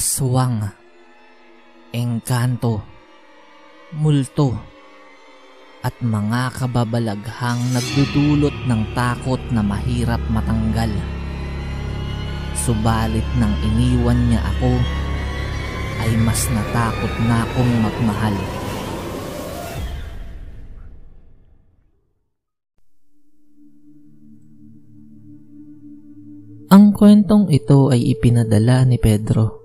aswang, engkanto, multo, at mga kababalaghang nagdudulot ng takot na mahirap matanggal. Subalit nang iniwan niya ako, ay mas natakot na akong magmahal. Ang kwentong ito ay ipinadala ni Pedro.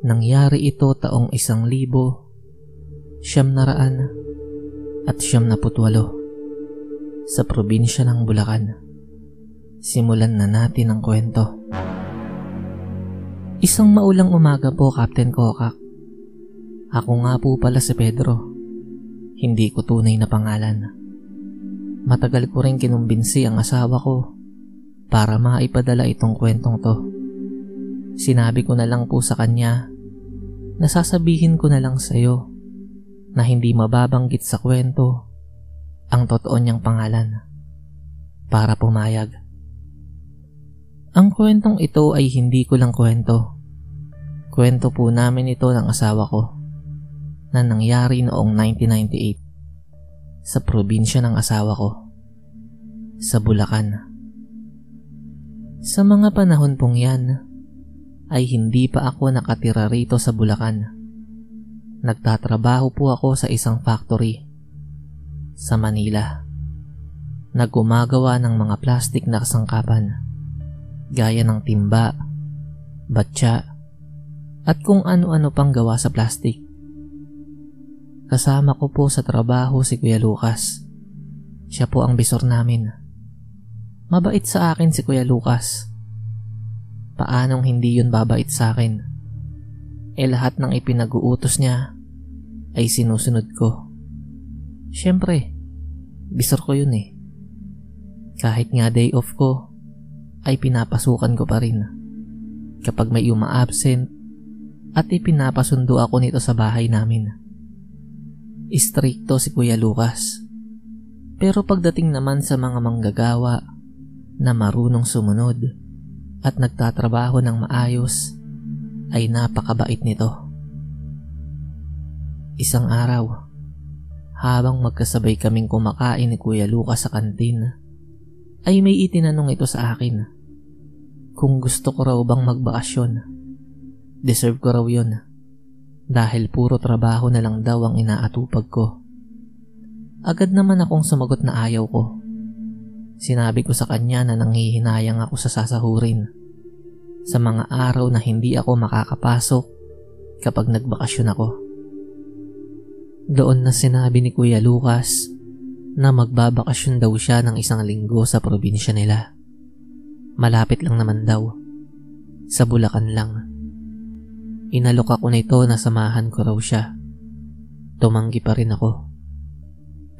Nangyari ito taong isang libo, siyam na at siyam na sa probinsya ng Bulacan. Simulan na natin ang kwento. Isang maulang umaga po, Captain Kokak. Ako nga po pala si Pedro. Hindi ko tunay na pangalan. Matagal ko rin kinumbinsi ang asawa ko para maipadala itong kwentong to. Sinabi ko na lang po sa kanya na sasabihin ko na lang sa iyo na hindi mababanggit sa kwento ang totoo niyang pangalan para pumayag. Ang kwentong ito ay hindi ko lang kwento. Kwento po namin ito ng asawa ko na nangyari noong 1998 sa probinsya ng asawa ko sa Bulacan. Sa mga panahon pong yan, ay hindi pa ako nakatira rito sa Bulacan. Nagtatrabaho po ako sa isang factory sa Manila na gumagawa ng mga plastic na kasangkapan gaya ng timba, batya, at kung ano-ano pang gawa sa plastic. Kasama ko po sa trabaho si Kuya Lucas. Siya po ang bisor namin. Mabait sa akin si Kuya Lucas. Paanong hindi yun babait sa akin? E lahat ng ipinag-uutos niya ay sinusunod ko. Siyempre, bisor ko yun eh. Kahit nga day off ko, ay pinapasukan ko pa rin. Kapag may uma-absent at ipinapasundo ako nito sa bahay namin. Istrikto si Kuya Lucas. Pero pagdating naman sa mga manggagawa na marunong sumunod at nagtatrabaho ng maayos ay napakabait nito. Isang araw, habang magkasabay kaming kumakain ni Kuya Lucas sa kantin, ay may itinanong ito sa akin kung gusto ko raw bang magbakasyon. Deserve ko raw yun dahil puro trabaho na lang daw ang inaatupag ko. Agad naman akong sumagot na ayaw ko Sinabi ko sa kanya na nanghihinayang ako sa sasahurin sa mga araw na hindi ako makakapasok kapag nagbakasyon ako. Doon na sinabi ni Kuya Lucas na magbabakasyon daw siya ng isang linggo sa probinsya nila. Malapit lang naman daw. Sa Bulacan lang. Inalok ako nito na samahan ko raw siya. Tumanggi pa rin ako.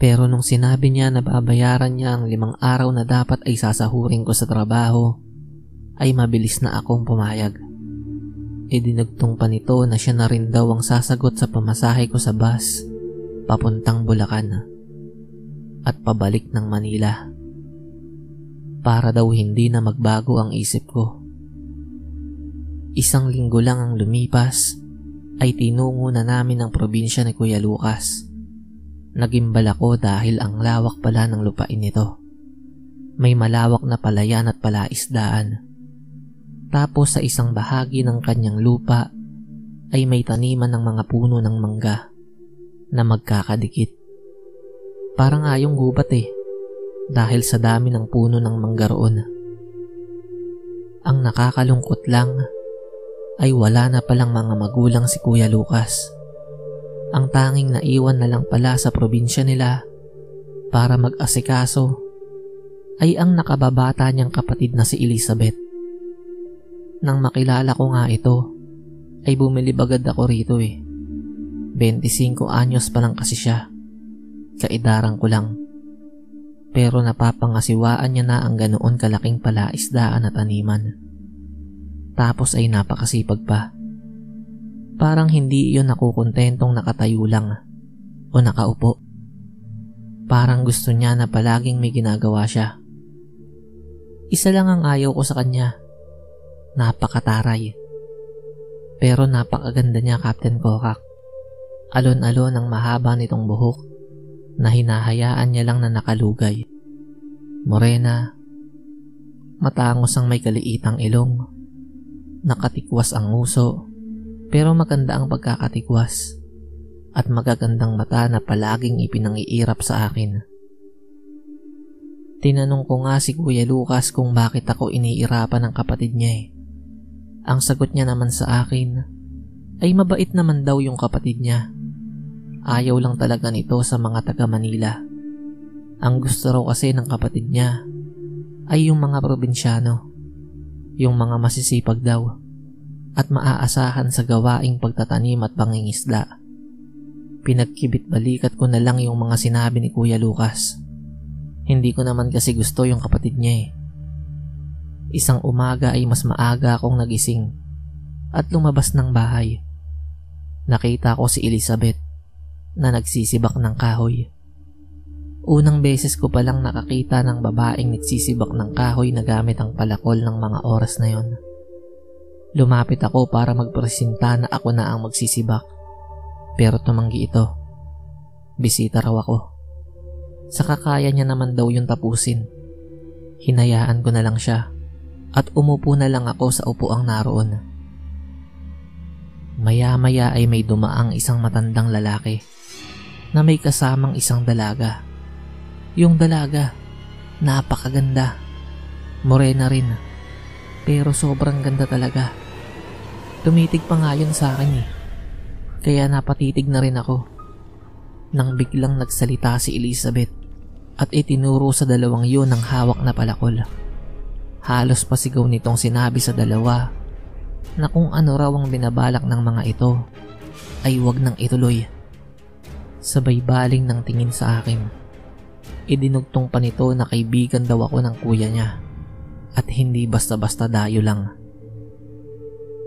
Pero nung sinabi niya na babayaran niya ang limang araw na dapat ay sasahurin ko sa trabaho, ay mabilis na akong pumayag. E dinagtong pa nito na siya na rin daw ang sasagot sa pamasahe ko sa bus papuntang Bulacan at pabalik ng Manila. Para daw hindi na magbago ang isip ko. Isang linggo lang ang lumipas ay tinungo na namin ang probinsya ni Kuya Lucas Nagimbal ako dahil ang lawak pala ng lupain nito. May malawak na palayan at palaisdaan. Tapos sa isang bahagi ng kanyang lupa ay may taniman ng mga puno ng mangga na magkakadikit. Parang ayong gubat eh dahil sa dami ng puno ng mangga roon. Ang nakakalungkot lang ay wala na palang mga magulang si Kuya Lucas ang tanging naiwan na lang pala sa probinsya nila para mag-asikaso ay ang nakababata niyang kapatid na si Elizabeth. Nang makilala ko nga ito, ay bumili bagad ako rito eh. 25 anyos pa lang kasi siya. Kaidarang ko lang. Pero napapangasiwaan niya na ang ganoon kalaking palaisdaan at animan. Tapos ay napakasipag pa. Parang hindi iyon nakukontentong nakatayo lang o nakaupo. Parang gusto niya na palaging may ginagawa siya. Isa lang ang ayaw ko sa kanya. Napakataray. Pero napakaganda niya Captain Kokak. Alon-alon ang mahaba nitong buhok na hinahayaan niya lang na nakalugay. Morena, matangos ang may kaliitang ilong, nakatikwas ang uso, pero maganda ang pagkakatikwas at magagandang mata na palaging ipinangiirap sa akin. Tinanong ko nga si Kuya Lucas kung bakit ako iniirapan ng kapatid niya eh. Ang sagot niya naman sa akin ay mabait naman daw yung kapatid niya. Ayaw lang talaga nito sa mga taga Manila. Ang gusto raw kasi ng kapatid niya ay yung mga probinsyano, yung mga masisipag daw at maaasahan sa gawaing pagtatanim at pangingisda. Pinagkibit balikat ko na lang yung mga sinabi ni Kuya Lucas. Hindi ko naman kasi gusto yung kapatid niya eh. Isang umaga ay mas maaga akong nagising at lumabas ng bahay. Nakita ko si Elizabeth na nagsisibak ng kahoy. Unang beses ko palang nakakita ng babaeng nagsisibak ng kahoy na gamit ang palakol ng mga oras na yon. Lumapit ako para magpresenta na ako na ang magsisibak pero tumanggi ito. Bisita raw ako. Sa kakaya niya naman daw yung tapusin. Hinayaan ko na lang siya at umupo na lang ako sa upuang naroon. Maya-maya ay may dumaang isang matandang lalaki na may kasamang isang dalaga. Yung dalaga, napakaganda. Morena rin. Pero sobrang ganda talaga. Tumitig pa nga yun sa akin eh. Kaya napatitig na rin ako. Nang biglang nagsalita si Elizabeth at itinuro sa dalawang yun ang hawak na palakol. Halos pasigaw nitong sinabi sa dalawa na kung ano raw ang binabalak ng mga ito ay wag nang ituloy. Sabay baling ng tingin sa akin. Idinugtong pa nito na kaibigan daw ako ng kuya niya at hindi basta-basta dayo lang.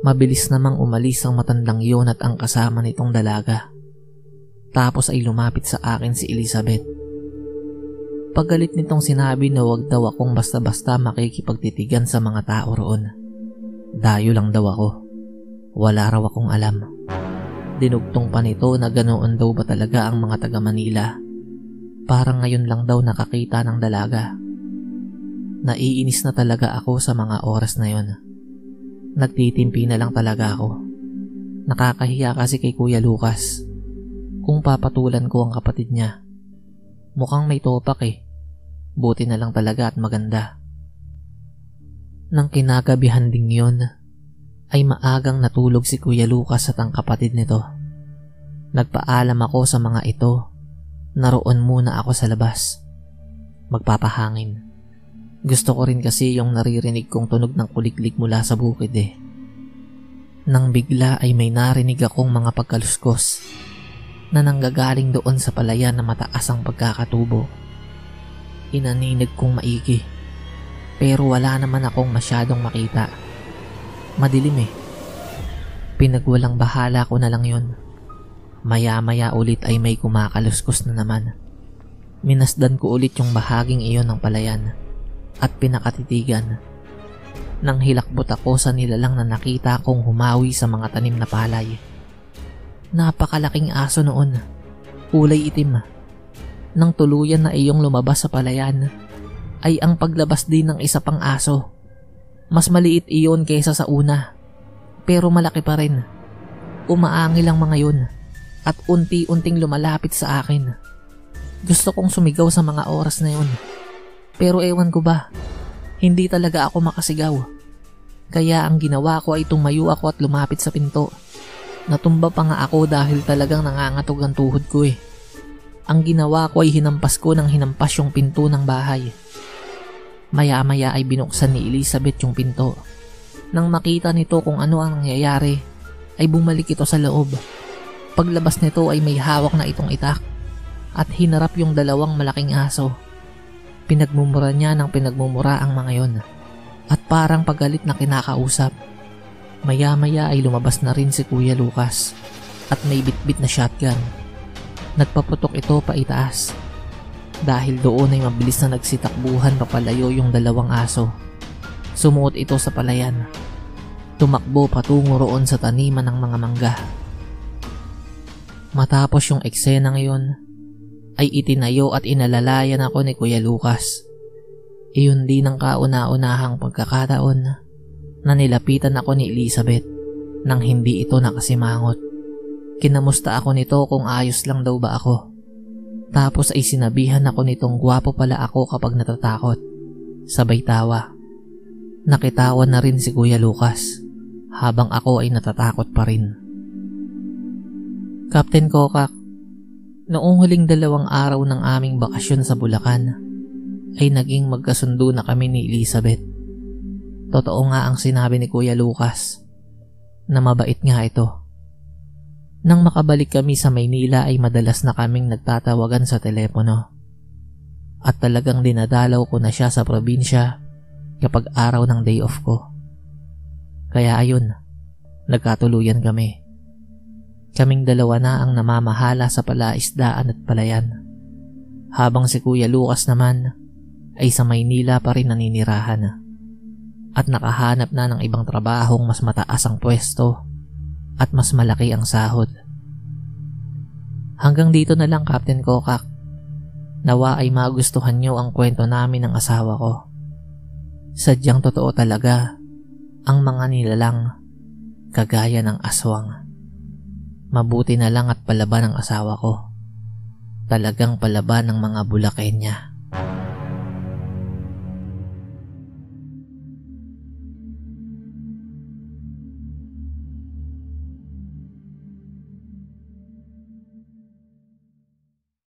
Mabilis namang umalis ang matandang yon at ang kasama nitong dalaga. Tapos ay lumapit sa akin si Elizabeth. Pagalit nitong sinabi na wag daw akong basta-basta makikipagtitigan sa mga tao roon. Dayo lang daw ako. Wala raw akong alam. Dinugtong pa nito na ganoon daw ba talaga ang mga taga Manila. Parang ngayon lang daw nakakita ng dalaga. Naiinis na talaga ako sa mga oras na yon. Nagtitimpi na lang talaga ako. Nakakahiya kasi kay Kuya Lucas. Kung papatulan ko ang kapatid niya. Mukhang may topak eh. Buti na lang talaga at maganda. Nang kinagabihan ding yon, ay maagang natulog si Kuya Lucas at ang kapatid nito. Nagpaalam ako sa mga ito. Naroon muna ako sa labas. Magpapahangin. Gusto ko rin kasi yung naririnig kong tunog ng kuliklik mula sa bukid eh. Nang bigla ay may narinig akong mga pagkaluskos na nanggagaling doon sa palayan na mataas ang pagkakatubo. Inaninig kong maigi pero wala naman akong masyadong makita. Madilim eh. Pinagwalang bahala ko na lang yon. Maya-maya ulit ay may kumakaluskos na naman. Minasdan ko ulit yung bahaging iyon ng palayan at pinakatitigan. Nang hilakbot ako sa nilalang na nakita kong humawi sa mga tanim na palay. Napakalaking aso noon. Kulay itim. Nang tuluyan na iyong lumabas sa palayan, ay ang paglabas din ng isa pang aso. Mas maliit iyon kaysa sa una, pero malaki pa rin. Umaangil ang mga yun at unti-unting lumalapit sa akin. Gusto kong sumigaw sa mga oras na yun pero ewan ko ba, hindi talaga ako makasigaw. Kaya ang ginawa ko ay tumayo ako at lumapit sa pinto. Natumba pa nga ako dahil talagang nangangatog ang tuhod ko eh. Ang ginawa ko ay hinampas ko ng hinampas yung pinto ng bahay. Maya-maya ay binuksan ni Elizabeth yung pinto. Nang makita nito kung ano ang nangyayari, ay bumalik ito sa loob. Paglabas nito ay may hawak na itong itak at hinarap yung dalawang malaking aso. Pinagmumura niya ng pinagmumura ang mga yon at parang pagalit na kinakausap. Maya-maya ay lumabas na rin si Kuya Lucas at may bitbit na shotgun. Nagpaputok ito pa itaas. Dahil doon ay mabilis na nagsitakbuhan papalayo yung dalawang aso. Sumuot ito sa palayan. Tumakbo patungo roon sa taniman ng mga mangga. Matapos yung eksena ngayon, ay itinayo at inalalayan ako ni Kuya Lucas. Iyon din ang kauna-unahang pagkakataon na nilapitan ako ni Elizabeth nang hindi ito nakasimangot. Kinamusta ako nito kung ayos lang daw ba ako. Tapos ay sinabihan ako nitong gwapo pala ako kapag natatakot. Sabay tawa. Nakitawan na rin si Kuya Lucas habang ako ay natatakot pa rin. Captain Kokak, noong huling dalawang araw ng aming bakasyon sa Bulacan, ay naging magkasundo na kami ni Elizabeth. Totoo nga ang sinabi ni Kuya Lucas na mabait nga ito. Nang makabalik kami sa Maynila ay madalas na kaming nagtatawagan sa telepono. At talagang dinadalaw ko na siya sa probinsya kapag araw ng day off ko. Kaya ayun, nagkatuluyan kami. Kaming dalawa na ang namamahala sa palaisdaan at palayan. Habang si Kuya Lucas naman ay sa Maynila pa rin naninirahan. At nakahanap na ng ibang trabahong mas mataas ang pwesto at mas malaki ang sahod. Hanggang dito na lang Captain Kokak. Nawa ay magustuhan niyo ang kwento namin ng asawa ko. Sadyang totoo talaga ang mga nilalang kagaya ng aswang. Mabuti na lang at palaban ng asawa ko. Talagang palaban ng mga bulakenya.